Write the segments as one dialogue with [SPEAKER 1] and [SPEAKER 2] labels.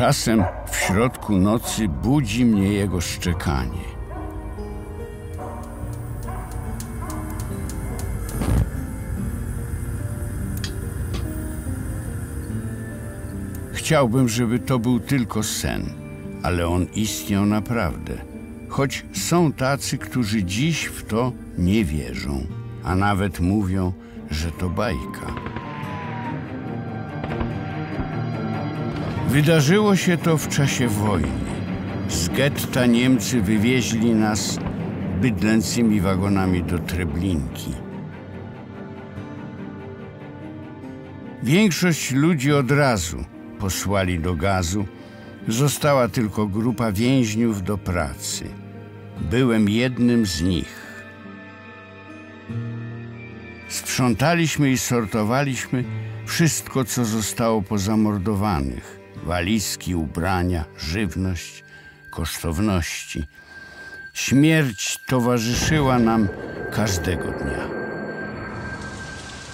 [SPEAKER 1] Czasem w środku nocy budzi mnie jego szczekanie. Chciałbym, żeby to był tylko sen, ale on istniał naprawdę. Choć są tacy, którzy dziś w to nie wierzą, a nawet mówią, że to bajka. Wydarzyło się to w czasie wojny. Z getta Niemcy wywieźli nas bydlęcymi wagonami do Treblinki. Większość ludzi od razu posłali do gazu. Została tylko grupa więźniów do pracy. Byłem jednym z nich. Sprzątaliśmy i sortowaliśmy wszystko, co zostało pozamordowanych: walizki, ubrania, żywność, kosztowności. Śmierć towarzyszyła nam każdego dnia.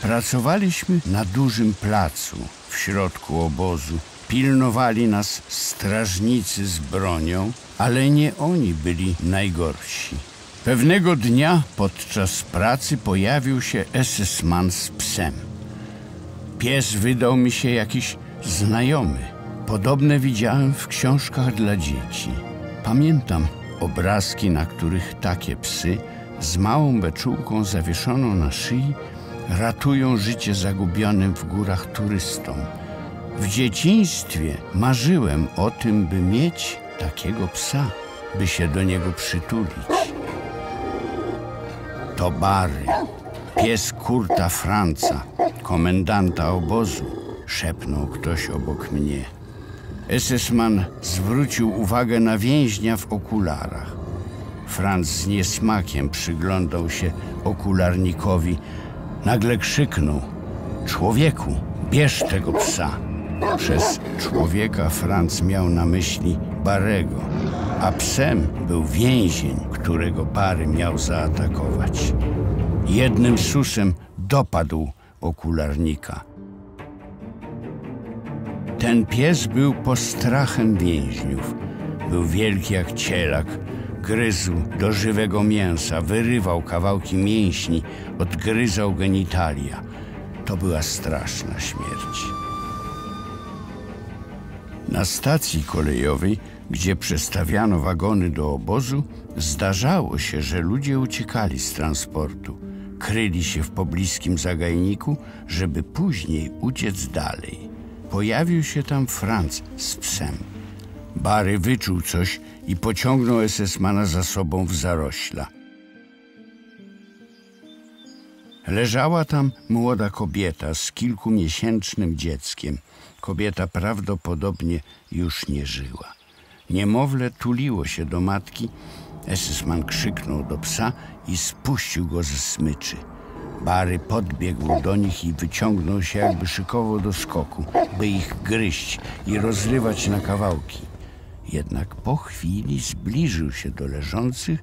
[SPEAKER 1] Pracowaliśmy na dużym placu w środku obozu. Pilnowali nas strażnicy z bronią, ale nie oni byli najgorsi. Pewnego dnia podczas pracy pojawił się SS-man z psem. Pies wydał mi się jakiś znajomy. Podobne widziałem w książkach dla dzieci. Pamiętam obrazki, na których takie psy z małą beczułką zawieszoną na szyi ratują życie zagubionym w górach turystom. W dzieciństwie marzyłem o tym, by mieć takiego psa, by się do niego przytulić. To Bary, pies Kurta Franca, komendanta obozu, szepnął ktoś obok mnie. SS-man zwrócił uwagę na więźnia w okularach. Franc z niesmakiem przyglądał się okularnikowi, Nagle krzyknął: Człowieku, bierz tego psa. Przez człowieka Franc miał na myśli Barego, a psem był więzień, którego Bary miał zaatakować. Jednym susem dopadł okularnika. Ten pies był postrachem więźniów. Był wielki jak cielak, gryzł do żywego mięsa, wyrywał kawałki mięśni, odgryzał genitalia. To była straszna śmierć. Na stacji kolejowej, gdzie przestawiano wagony do obozu, zdarzało się, że ludzie uciekali z transportu. Kryli się w pobliskim zagajniku, żeby później uciec dalej. Pojawił się tam Franc z psem. Bary wyczuł coś i pociągnął SS-mana za sobą w zarośla. Leżała tam młoda kobieta z kilkumiesięcznym dzieckiem. Kobieta prawdopodobnie już nie żyła. Niemowlę tuliło się do matki. SS-man krzyknął do psa i spuścił go ze smyczy. Bary podbiegł do nich i wyciągnął się, jakby szykował do skoku, by ich gryźć i rozrywać na kawałki. Jednak po chwili zbliżył się do leżących,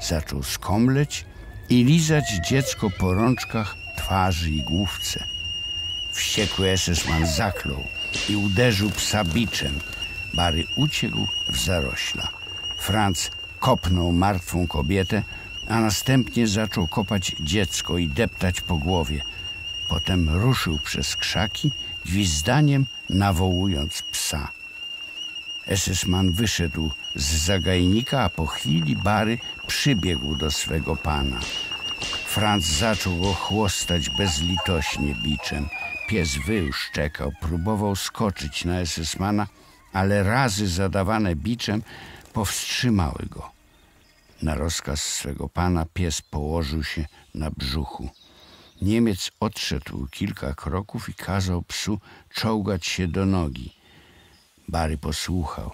[SPEAKER 1] zaczął skomleć i lizać dziecko po rączkach, twarzy i główce. Wściekły esesman zaklął i uderzył psa biczem. Bary uciekł w zarośla. Franc kopnął martwą kobietę, a następnie zaczął kopać dziecko i deptać po głowie. Potem ruszył przez krzaki, gwizdaniem nawołując psa. Esesman wyszedł z zagajnika, a po chwili Bary przybiegł do swego pana. Franc zaczął go chłostać bezlitośnie biczem. Pies wył, szczekał, próbował skoczyć na esesmana, ale razy zadawane biczem powstrzymały go. Na rozkaz swego pana pies położył się na brzuchu. Niemiec odszedł kilka kroków i kazał psu czołgać się do nogi. Bary posłuchał.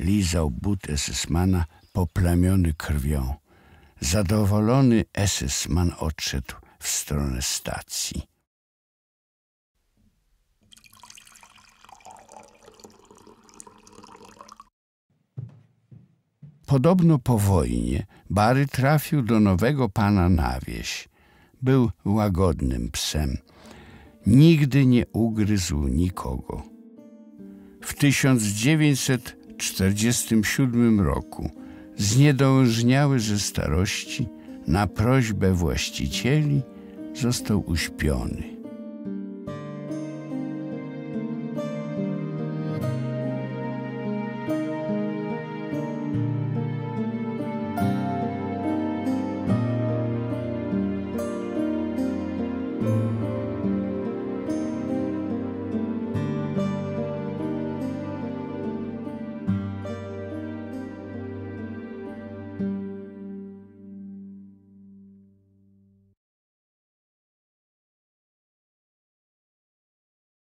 [SPEAKER 1] Lizał but esesmana poplamiony krwią. Zadowolony esesman odszedł w stronę stacji. Podobno po wojnie Bary trafił do nowego pana na wieś. Był łagodnym psem. Nigdy nie ugryzł nikogo. W 1947 roku zniedołężniały ze starości na prośbę właścicieli został uśpiony.